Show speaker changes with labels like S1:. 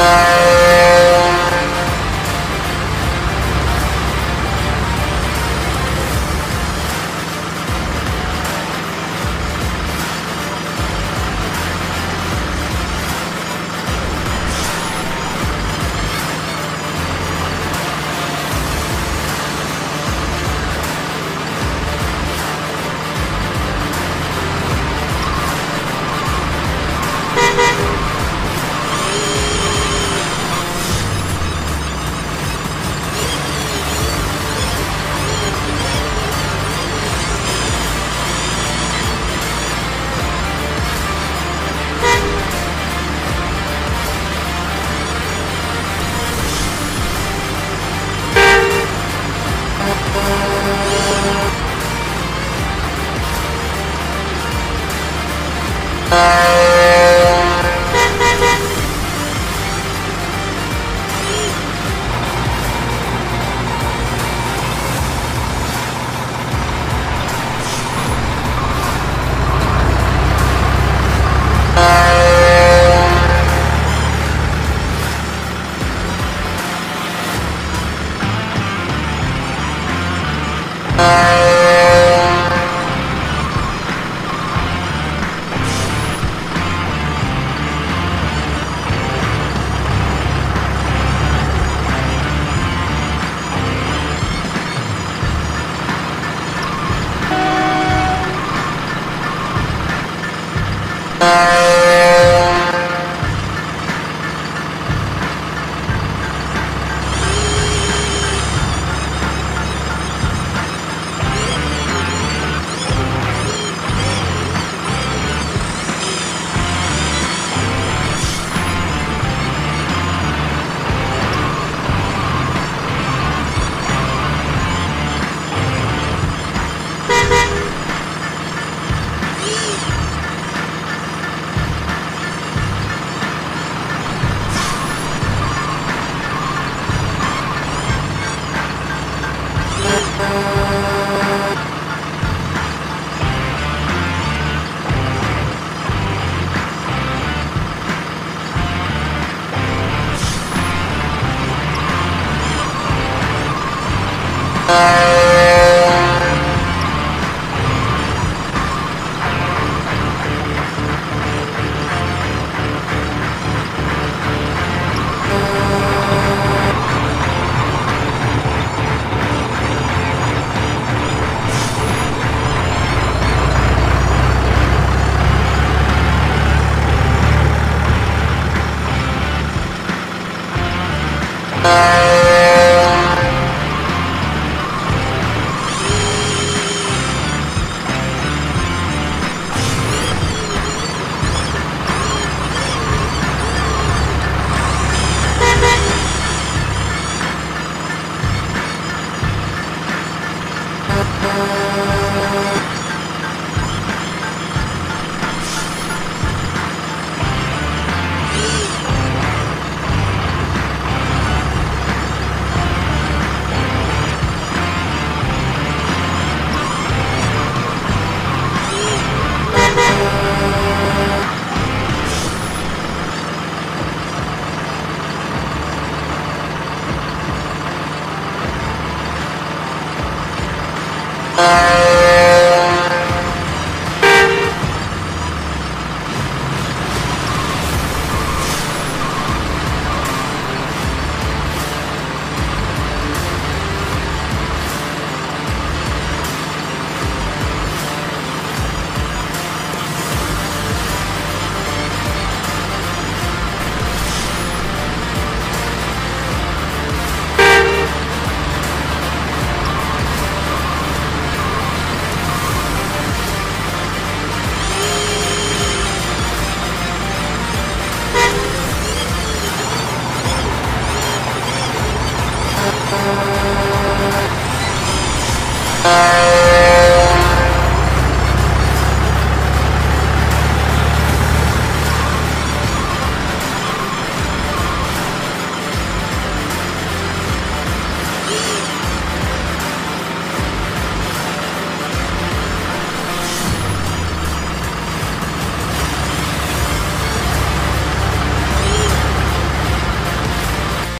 S1: Bye. Bye. Uh... Bye. Yeah. Música